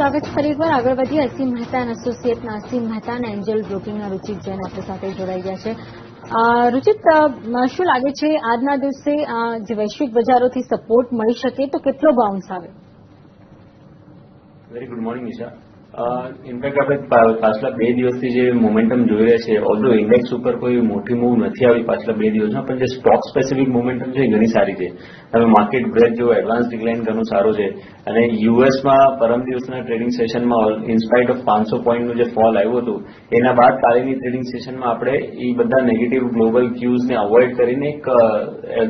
સ્વાગત ફરી એકવાર. આગળ વધીએ અસીમ મહેતા અને એસોસિએટના અસીમ મહેતા અને એન્જલ બ્રોકિંગના રુચિત જૈન આપણી સાથે જોડાઈ ગયા છે. રુચિત શું લાગે છે આજના દિવસે જે વૈશ્વિક બજારોથી સપોર્ટ મળી શકે તો કેટલો બાઉન્સ આવે? Very good morning Nisha. In fact આપણે પાછલા બે દિવસથી જે મોમેન્ટમ જોઈ રહ્યા છે ઓલ્ધો ઇન્ડેક્સ ઉપર કોઈ મોટી મૂવ નથી આવી પાછલા બે દિવસમાં, પણ જે સ્ટોક સ્પેસિફિક મોમેન્ટમ છે ઘણી સારી છે. તમે માર્કેટ બ્રેક જો એડવાન્સ ડિક્લાઇન ઘણું સારું છે. અને યુએસમાં પરમ દિવસના ટ્રેડિંગ સેશનમાં ઇન્સ્પાઇટ ઓફ પાંચસો પોઈન્ટનું જે ફોલ આવ્યું હતું, એના બાદ કાલેની ટ્રેડિંગ સેશનમાં આપણે એ બધા નેગેટિવ ગ્લોબલ ક્યુઝને અવોઇડ કરીને એક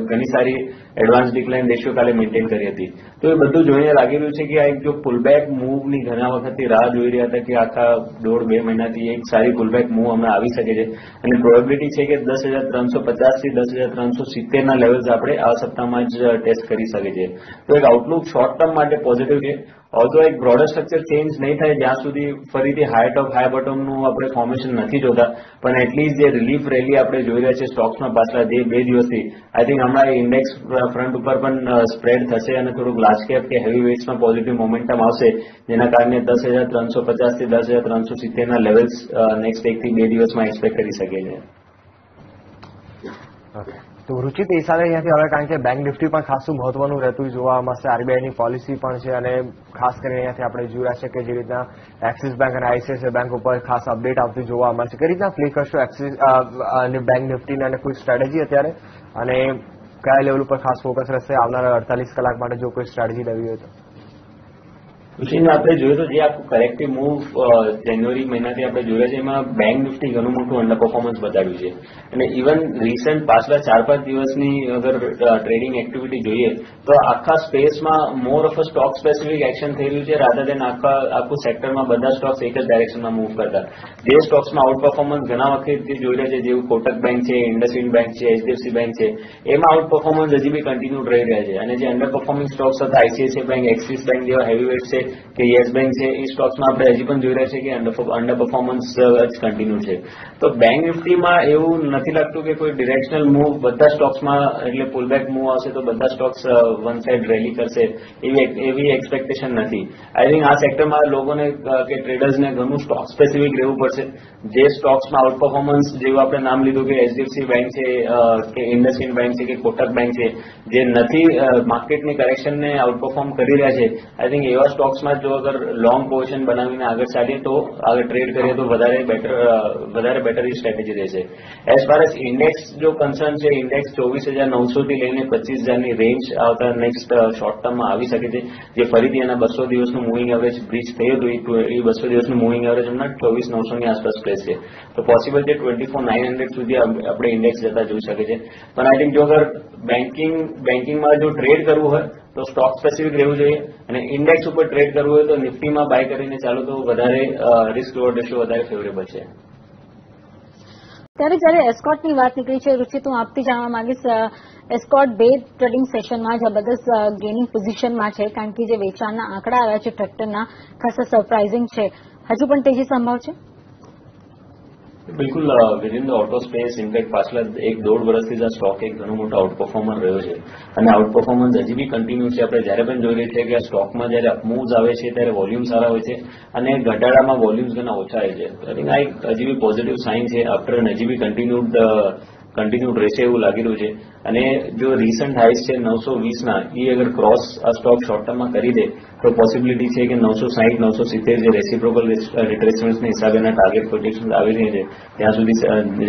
ઘણી સારી એડવાન્સ ડિક્લાઇન રેશિયો કાલે મેન્ટેન કરી હતી. તો એ બધું જોઈને લાગી રહ્યું છે કે આ એક જો પુલબેક મૂવની ઘણા વખતથી રાહ જોઈ રહ્યા હતા કે આખા દોઢ બે મહિનાથી એક સારી પુલબેક મૂવ હમણાં આવી શકે છે. અને પ્રોબેબિલિટી છે કે દસ હજાર ત્રણસો પચાસથી દસ હજાર ત્રણસો સિત્તેરના લેવલ્સ આપણે આ સપ્તાહમાં જ ટેસ્ટ કરી શકે છે. તો એક આઉટલુક શોર્ટ ટર્મ માટે પોઝિટિવ છે. ઓલ્ધો એક બ્રોડર સ્ટ્રક્ચર ચેન્જ નહીં થાય, જ્યાં સુધી ફરીથી હાઈ ટોપ હાઈ બોટમનું આપણે ફોર્મેશન નથી જોતા, પણ એટલીસ્ટ જે રિલીફ રેલી આપણે જોઈ રહ્યા છીએ સ્ટોક્સમાં પાછલા જે બે દિવસથી આઈ થિંક હમણાં ઇન્ડેક્સ ફ્રન્ટ ઉપર પણ સ્પ્રેડ થશે અને થોડુંક લાર્જ કેપ કે હેવી વેઇટ્સમાં પોઝિટિવ મોમેન્ટમ આવશે, જેના કારણે દસ હજાર ત્રણસો પચાસથી દસ હજાર ત્રણસો સિત્તેરના લેવલ્સ નેક્સ્ટ એકથી બે દિવસમાં એક્સપેક્ટ કરી શકીએ છીએ. તો રુચિત એ અહીંયાથી હવે કારણ કે બેંક નિફ્ટી પણ ખાસું મહત્વનું રહેતું જોવા મળશે. આરબીઆઈની પોલિસી પણ છે અને ખાસ કરીને અહીંયાથી આપણે રહ્યા છે કે જે રીતના એક્સિસ બેંક અને આઈસીઆઈસીઆઈ બેંક ઉપર ખાસ અપડેટ આવતી જોવા મળશે. કઈ રીતના ફ્લી કરશો એક્સિસ બેંક નિફ્ટીને અને કોઈ સ્ટ્રેટેજી અત્યારે? અને કયા લેવલ ઉપર ખાસ ફોકસ રહેશે? આવનારા અડતાલીસ કલાક માટે જો કોઈ સ્ટ્રેટેજી લેવી હોય તો. સુશીલ આપણે જોયું તો જે આખું કરેક્ટિવ મૂવ જાન્યુઆરી મહિનાથી આપણે જોયા છે એમાં બેંક નિફ્ટી ઘણું મોટું અંડર પરફોર્મન્સ બતાવ્યું છે. અને ઇવન રિસન્ટ પાછલા ચાર પાંચ દિવસની અગર ટ્રેડિંગ એક્ટિવિટી જોઈએ, તો આખા સ્પેસમાં more of a stock specific action થઈ રહ્યું છે રાધર દેન આખા, આખું સેક્ટરમાં બધા સ્ટોક્સ એક જ ડાયરેક્શનમાં મૂવ કરતા. જે સ્ટોક્સમાં આઉટ પરફોર્મન્સ ઘણા વખતથી જોઈ રહ્યા છે, જેવું કોટક બેંક છે ઇન્ડસઇન્ડ બેંક છે એચડીએફસી બેંક છે, એમાં આઉટ પરફોર્મન્સ હજી બી કન્ટિન્યુ રહી રહ્યા છે. અને જે અંડર પરફોર્મિંગ સ્ટોક્સ હતા આઈસીઆઈસીઆઈ બેંક એક્સિસ બેંક જેવા હેવી વેટ છે કે યસ બેંક છે, એ સ્ટોક્સમાં આપણે હજી પણ જોઈ રહ્યા છે કે અંડર પરફોર્મન્સ જ કન્ટિન્યુ છે. તો બેંક નિફ્ટીમાં એવું નથી લાગતું કે કોઈ ડિરેક્શનલ મૂવ બધા સ્ટોક્સમાં, એટલે પુલબેક મૂવ આવશે તો બધા સ્ટોક્સ વન સાઇડ રેલી કરશે, એવી એવી એક્સપેક્ટેશન નથી. આઈ થિંક આ સેક્ટરમાં લોકોને કે ટ્રેડર્સને ઘણું સ્ટોક સ્પેસિફિક રહેવું પડશે. જે સ્ટોક્સમાં આઉટ પરફોર્મન્સ જેવું આપણે નામ લીધું કે એચડીએફસી બેંક છે કે ઇન્ડસઇન્ડ બેંક છે, કે કોટક બેંક છે, જે નથી માર્કેટની કરેક્શનને આઉટ પરફોર્મ કરી રહ્યા છે. આઈ થિંક એવા સ્ટોક્સમાં જો અગર લોંગ પોઝિશન બનાવીને આગળ ચાલીએ તો આગળ ટ્રેડ કરીએ તો વધારે બેટર વધારે બેટર સ્ટ્રેટેજી રહેશે. એઝ ફાર એઝ ઇન્ડેક્સ જો કન્સર્ન છે ઇન્ડેક્સ ચોવીસ હજાર નવસોથી લઈને પચીસ હજારની રેન્જ આવતા નેક્સ્ટ શોર્ટ ટર્મમાં આવી શકે છે. જે ફરીથી એના બસો દિવસનું મૂવિંગ એવરેજ બ્રિજ થયું હતું, એ બસો દિવસનું મૂવિંગ એવરેજ હમણાં ચોવીસ નવસોની આસપાસ પ્લેસ છે તો પોસિબલ છે ટ્વેન્ટી ફોર નાઇન હંડ્રેડ સુધી આપ- આપણે ઇન્ડેક્સ જતા જોઈ શકે છે પણ આઈ થિંક જો અગર બેન્કિંગ બેન્કિંગમાં જો ટ્રેડ કરવું હોય તો સ્ટોક સ્પેસિફિક રહેવું જોઈએ. અને ઇન્ડેક્સ ઉપર ટ્રેડ કરવું હોય તો નિફ્ટીમાં બાય કરીને ચાલો તો વધારે રિસ્ક રિવોર્ડ રેશિયો વધારે ફેવરેબલ છે. ત્યારે જયારે એસ્કોટની વાત નીકળી છે રુચિત હું આપતી જાણવા માંગીશ એસ્કોટ બે ટ્રેડિંગ સેશનમાં જબરદસ્ત ગેનિંગ પોઝિશનમાં છે, કારણ કે જે વેચાણના આંકડા આવ્યા છે ટ્રેક્ટરના ખાસા સરપ્રાઇઝિંગ છે. હજુ પણ તેજી સંભવ છે? બિલકુલ વિધિન ઓટો સ્પેસ ઇનફેક્ટ પાછલા એક દોઢ વર્ષથી આ સ્ટોક એક ઘણો મોટો આઉટ પરફોર્મર રહ્યો છે. અને આઉટ પરફોર્મન્સ હજી બી કન્ટિન્યુ છે. આપણે જ્યારે પણ જોઈ રહ્યા છીએ કે આ સ્ટોકમાં જ્યારે અપમૂવ્સ આવે છે, ત્યારે વોલ્યુમ સારા હોય છે અને ઘટાડામાં વોલ્યુમ્સ ઘણા ઓછા હોય છે. આઈ થિંક આ એક હજી બી પોઝિટિવ સાઇન છે. આફ્ટર હજી બી કન્ટિન્યુડ કન્ટિન્યુડ રહેશે એવું લાગી રહ્યું છે. અને જો રિસન્ટ હાઈસ છે નવસો વીસના એ અગર ક્રોસ આ સ્ટોક શોર્ટ ટર્મમાં કરી દે, તો પોસિબિલિટી છે કે નવસો સાહીઠ નવસો સિત્તેર જે રેસિપ્રોકલ રિટ્રેસમેન્ટના હિસાબેના ટાર્ગેટ પ્રોજેક્શન આવી રહી છે, ત્યાં સુધી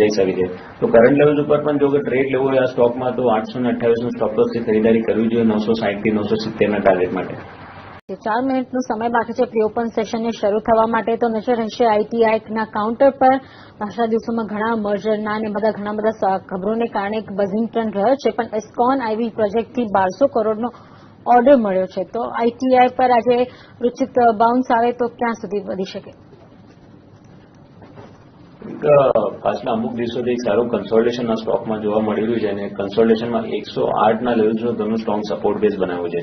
જઈ શકે છે. તો કરંટ લેવલ ઉપર પણ જો ટ્રેડ લેવો હોય આ સ્ટોકમાં તો આઠસો ને અઠ્યાવીસનું સ્ટોપ લોસથી ખરીદારી કરવી જોઈએ નવસો સાહીઠથી નવસો સિત્તેરના ટાર્ગેટ માટે. ચાર મિનિટનો સમય બાકી છે. પ્રી ઓપન સેશનને શરૂ થવા માટે તો નજર રહેશે આઈટીઆઈના કાઉન્ટર પર. પાછલા દિવસોમાં ઘણા મર્જરના અને બધા ઘણા બધા ખબરોને કારણે એક બઝિંગ રહ્યો છે. પણ એસ્કોન આઈવી પ્રોજેક્ટથી બારસો કરોડનો ઓર્ડર મળ્યો છે. તો આઈટીઆઈ પર આજે રુચિત બાઉન્સ આવે તો ક્યાં સુધી વધી શકે? પાછલા અમુક દિવસોથી સારું કન્સોલ્ટેશન સ્ટોકમાં જોવા મળી રહ્યું છે અને કન્સોલ્ટેશનમાં એકસો આઠના લેવલ્સનો ઘણું સ્ટ્રોંગ સપોર્ટ બેઝ બનાવ્યો છે.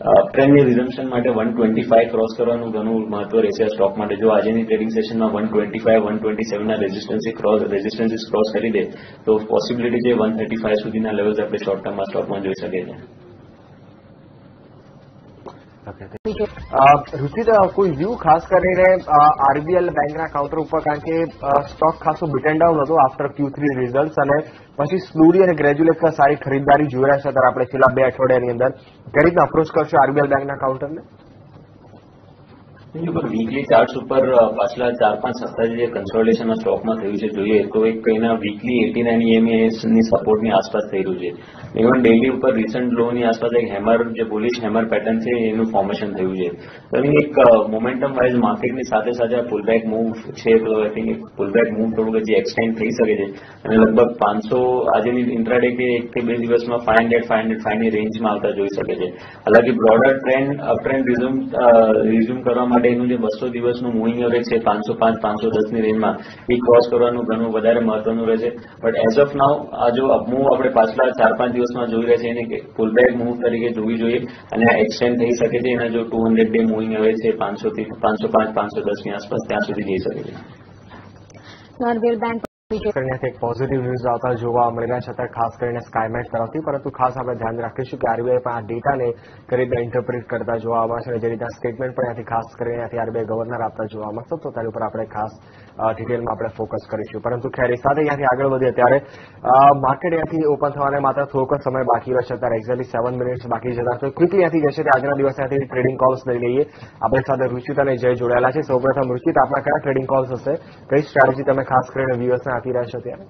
ટ્રેન્ડની રિઝમ્પશન માટે વન ટ્વેન્ટી ફાઈવ ક્રોસ કરવાનું ઘણું મહત્વ રહેશે આ સ્ટોક માટે. જો આજની ટ્રેડિંગ સેશનમાં one twenty five one twenty સેવનના રેઝિસ્ટન્સી cross resistances cross કરી દે, તો પોસિબિલિટી છે વન થર્ટી ફાઈવ સુધીના લેવલ્સ આપણે શોર્ટ ટર્મમાં સ્ટોકમાં જોઈ શકીએ છીએ. અ, રુચિત કોઈ વ્યૂ ખાસ કરીને આરબીએલ બેંકના કાઉન્ટર ઉપર કારણ કે સ્ટોક ખાસો બિટન ડાઉન હતો આફ્ટર ક્યુ થ્રી રિઝલ્ટ અને પછી સ્લોલી અને ગ્રેજ્યુએટ સારી ખરીદદારી જોઈ રહ્યા છે અત્યારે આપણે છેલ્લા બે અઠવાડિયાની અંદર. કઈ રીતના અપ્રોચ કરશો આરબીએલ બેંકના કાઉન્ટરને? વીકલી ચાર્ટ ઉપર પાછલા ચાર પાંચ સપ્તાહ જે કન્સોલિડેશન સ્ટોકમાં થયું છે, જોઈએ તો એક કઈના વીકલી એટી નાઇનની સપોર્ટની આસપાસ થઈ રહ્યું છે. ઇવન ડેલી ઉપર રિસન્ટ લો ની આસપાસ એક હેમર જે બોલિશ હેમર પેટર્ન છે, એનું ફોર્મેશન થયું છે. તો એક મોમેન્ટમ વાઇઝ માર્કેટની સાથે સાથે આ પુલબેક મૂવ છે, તો આઈ થિંક એક પુલબેક મૂવ થોડુંક જે એક્સટેન્ડ થઈ શકે છે. અને લગભગ પાંચસો, આજેની ઇન્ટ્રાડે કે એક કે બે દિવસમાં ફાઈવ હંડ્રેડ ફાઈવ હંડ્રેડ ફાઈવની રેન્જમાં આવતા જોઈ શકે છે. હાલાકી broader trend up trend resume resume કરવા માટે એનું જે બસો દિવસનું મૂવિંગ એવરેજ છે, પાંચસો પાંચ, પાંચસો દસની રેન્જમાં, એ ક્રોસ કરવાનું ઘણું વધારે મહત્વનું રહેશે. બટ એઝ ઓફ નાવ આ જો મૂવ આપણે પાછલા ચાર પાંચ દિવસમાં જોઈ રહ્યા છે એને પુલબેક મૂવ તરીકે જોવી જોઈએ અને એક્સટેન્ડ થઈ શકે છે, એના જો two hundred day moving average છે, પાંચસો થી, પાંચસો પાંચ, પાંચસો દસની આસપાસ ત્યાં સુધી જઈ શકે છે. કરીને એક પોઝિટિવ ન્યૂઝ આવતા જોવા મળી રહ્યા છે ખાસ કરીને સ્કાયમેટ તરફથી. પરંતુ ખાસ આપણે ધ્યાન રાખીશું કે આરબીઆઈ પણ આ ડેટાને કઈ રીતે ઇન્ટરપ્રિટ કરતા જોવા મળશે અને જે રીતના સ્ટેટમેન્ટ પણ ત્યાંથી ખાસ કરીને ત્યાંથી આરબીઆઈ ગવર્નર આપતા જોવા મળશે, તો તેની ઉપર આપણે ખાસ ડિટેલમાં આપણે ફોકસ કરીશું. પરંતુ ખેર સાથે અહીંયાથી આગળ વધીએ ત્યારે માર્કેટ અહીંયાથી ઓપન થવાને માત્ર થોડોક સમય બાકી રહેશે, અત્યારે એક્ઝેક્ટલી સેવન મિનિટ્સ બાકી જતા તો ક્વિકલી અહીંથી જશે તે આજના દિવસે અહીંથી ટ્રેડિંગ કોલ્સ લઈ લઈએ. આપણી સાથે રુચિત અને જય જોડાયેલા છે. સૌપ્રથમ રુચિત આપણા કયા ટ્રેડિંગ કોલ્સ હશે? કઈ સ્ટ્રેટેજી તમે ખાસ કરીને વ્યુઅર્સને આપી રહ્યા છો ત્યારે?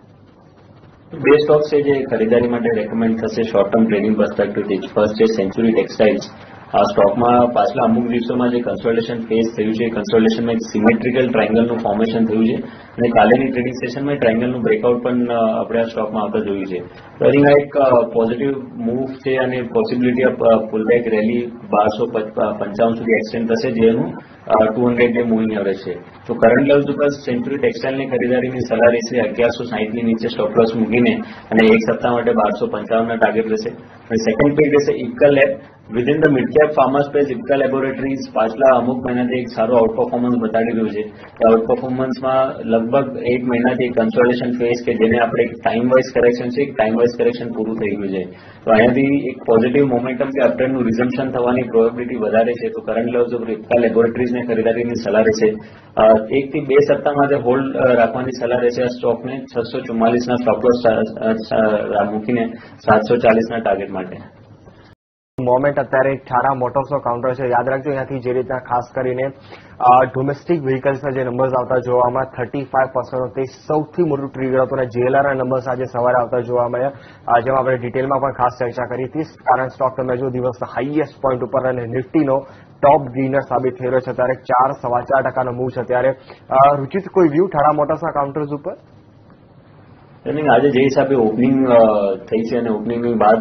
બે સ્ટોક છે જે ખરીદારી માટે રેકમેન્ડ થશે શોર્ટ ટર્મ ટ્રેડિંગ પર્સપેક્ટિવથી ફર્સ્ટ છે સેન્ચુરી ટેક્સટાઇલ્સ આ સ્ટોકમાં પાછલા અમુક દિવસોમાં જે કન્સોલ્ટેશન ફેસ થયું છે કન્સોલ્ટેશનમાં એક સિમેટ્રિકલ ટ્રાયંગલનું ફોર્મેશન થયું છે અને કાલેની ટ્રેડિંગ સેશનમાં ટ્રાયંગલનું બ્રેકઆઉટ પણ આપણે આ સ્ટોકમાં આવતા જોયું છે. તો આઈ એક પોઝિટિવ મૂવ છે અને પોસિબિલિટી ઓફ પુલબેક રેલી બારસો પંચાવન સુધી એક્સટેન્ડ થશે જેનું two hundred day moving average છે. તો કરંટ લેવલ ઉપર સેન્ચુરી ટેક્સટાઇલની ખરીદારીની સલાહ રહેશે, અગિયારસો સાહીઠની નીચે સ્ટોપ લોસ મૂકીને અને એક સપ્તાહ માટે બારસો પંચાવનના ટાર્ગેટ રહેશે અને સેકન્ડ પેજ રહેશે ઇક્કલ lab within the midcap pharma space ઇક્કા laboratories પાછલા અમુક મહિનાથી એક સારું આઉટ પરફોર્મન્સ બતાડી રહ્યું છે. કે આઉટ પરફોર્મન્સમાં લગભગ એક મહિનાથી કન્સોલેશન ફેઝ કે જેને આપણે એક ટાઈમ વાઇઝ કરેક્શન છે ટાઈમ વાઇઝ કરેક્શન પૂરું થઈ ગયું છે. તો અહીંયાથી એક પોઝિટિવ મોમેન્ટમ કે અપટ્રેન્ડનું રિઝમ્પશન થવાની પ્રોબેબિલિટી વધારે છે. તો કરંટ લેવલ્સ ઉપર ઇક્કા લેબોરેટરીઝને ખરીદારીની સલાહ રહેશે. અ, એક થી બે સપ્તાહ માટે હોલ્ડ રાખવાની સલાહ રહેશે આ સ્ટોકને છસો ચુમ્માલીસના સ્ટોપ મૂકીને સાતસો ચાલીસના ટાર્ગેટ માટે. મોમેન્ટ અત્યારે ઠારા મોટર્સનો કાઉન્ટર છે. યાદ રાખજો, અહીંયાથી જે રીતના ખાસ કરીને ડોમેસ્ટિક વ્હીકલ્સના જે નંબર્સ આવતા જોવામાં થર્ટી ફાઈવ પર્સન્ટ તે સૌથી મોટું ટ્રીગર હતું અને જેએલઆરના નંબર્સ આજે સવારે આવતા જોવા મળ્યા જેમાં આપણે ડિટેલમાં પણ ખાસ ચર્ચા કરી હતી. કારણ સ્ટોક તમે જો દિવસના હાઈએસ્ટ પોઈન્ટ ઉપર અને નિફ્ટીનો ટોપ ગેઇનર સાબિત થઈ રહ્યો છે. ત્યારે ચાર સવા ચાર ટકાનો મૂવ છે. ત્યારે રુચિત કોઈ વ્યૂ ઠારા મોટર્સના કાઉન્ટર્સ ઉપર? અને આજે જે હિસાબે ઓપનિંગ થઈ છે અને ઓપનિંગની બાદ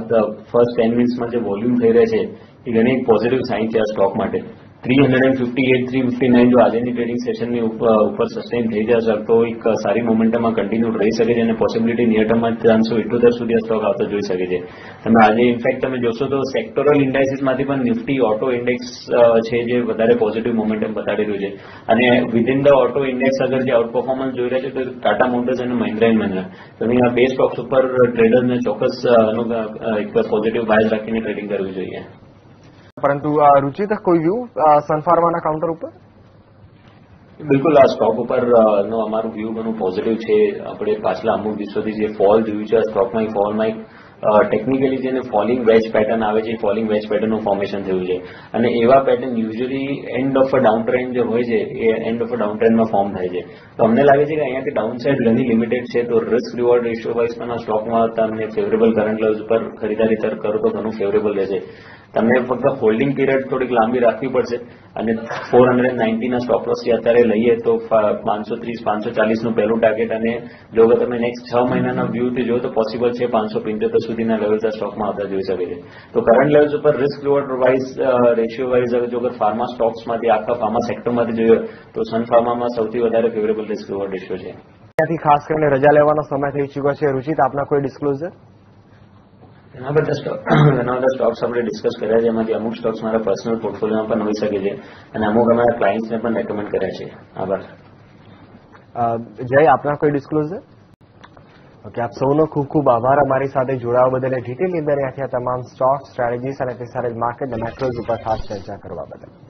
ફર્સ્ટ ટેન મિનિટ્સમાં જે વોલ્યુમ થઈ રહ્યા છે, એ ઘણી પોઝિટિવ સાઇન છે આ સ્ટોક માટે. Three hundred and fifty at three fifty nine જો આજની ટ્રેડિંગ સેશનની ઉપર સસ્ટેન થઈ જશે તો એક સારી મોમેન્ટમાં કન્ટિન્યુ રહી શકે છે અને પોસિબિલિટી નિયર ટર્મમાં ત્રણસો ઇઠોતેર સુધી સ્ટોક આવતો જોઈ શકે છે તમે આજે ઇનફેક્ટ તમે જોશો તો સેક્ટોરલ ઇન્ડાઇસીસમાંથી પણ નિફ્ટી ઓટો ઇન્ડેક્સ છે જે વધારે પોઝિટિવ મોમેન્ટમ બતાડી રહ્યું છે અને વિધિન ધ ઓટો ઇન્ડેક્સ અગર જે આઉટ પરફોર્મન્સ જોઈ રહ્યા છે તો ટાટા મોટર્સ અને મહિન્દ્રા એન્ડ મહિન્દ્રા તો આ બે સ્ટોક્સ ઉપર ટ્રેડર્સને ચોક્કસ એક પોઝિટિવ બાયસ રાખીને ટ્રેડિંગ કરવી જોઈએ પરંતુ રુચિત કોઈ વ્યૂ સનફાર્માના કાઉન્ટર ઉપર? બિલકુલ, આ સ્ટોક ઉપર નો અમારું વ્યૂ ઘણું પોઝિટિવ છે. આપણે પાછલા અમુક દિવસોથી જે ફોલ જોયું છે, આ સ્ટોકમાં ફોલમાં એક ટેકનિકલી જેને ફોલિંગ વેજ પેટર્ન આવે છે ફોલિંગ વેજ પેટર્નનું ફોર્મેશન થયું છે. અને એવા pattern usually end of a down trend જે હોય છે, એ એન્ડ ઓફ અ ડાઉન ટ્રેન્ડમાં ફોર્મ થાય છે. તો અમને લાગે છે કે અહીંયાથી ડાઉન સાઇડ ઘણી લિમિટેડ છે, તો રિસ્ક રિવોર્ડ રેશિયો વાઇઝ પણ આ સ્ટોકમાં તમને ફેવરેબલ કરંટ લેવલ્સ પર ખરીદારી કરો તો ઘણું ફેવરેબલ રહેશે. તમને ફક્ત હોલ્ડિંગ પીરિયડ થોડીક લાંબી રાખવી પડશે અને ફોર હંડ્રેડ નાઇન્ટીના સ્ટોપ અત્યારે લઈએ તો પાંચસો ત્રીસ, પાંચસો ચાલીસનું પહેલું ટાર્ગેટ અને જો તમે નેક્સ્ટ છ મહિનાના વ્યૂથી જો તો પોસિબલ છે પાંચસો પંચોતેર સુધીના લેવલ્સ સ્ટોકમાં આવતા જોઈ શકે છે. તો કરંટ લેવલ્સ ઉપર risk reward wise ratio wise જો અગર ફાર્મા સ્ટોક્સમાંથી આખા ફાર્મા સેક્ટરમાંથી જોઈએ તો સન ફાર્મામાં સૌથી વધારે ફેવરેબલ રિસ્ક રિવોર્ડ રેશિયો છે. ત્યાંથી ખાસ કરીને રજા લેવાનો સમય થઈ ચૂક્યો છે. રુચિત, આપના કોઈ ડિસ્ક્લોઝર ડિસ્કસ કર્યા છે, એમાંથી અમુક સ્ટોક્સ મારા પર્સનલ પોર્ટફોલિયોમાં પણ હોઈ શકે છે, અને અમુક અમારા ક્લાયન્ટ્સને પણ રેકમેન્ડ કર્યા છે. આભાર. જય, આપના કોઈ ડિસ્ક્લોઝર ઓકે આપ સૌનો ખૂબ ખૂબ આભાર. અમારી સાથે જોડાવા બદલ ડિટેલની અંદર આ તમામ સ્ટોક સ્ટ્રેટેજીસ અને તે સાથે માર્કેટ ઉપર ખાસ ચર્ચા કરવા બદલ.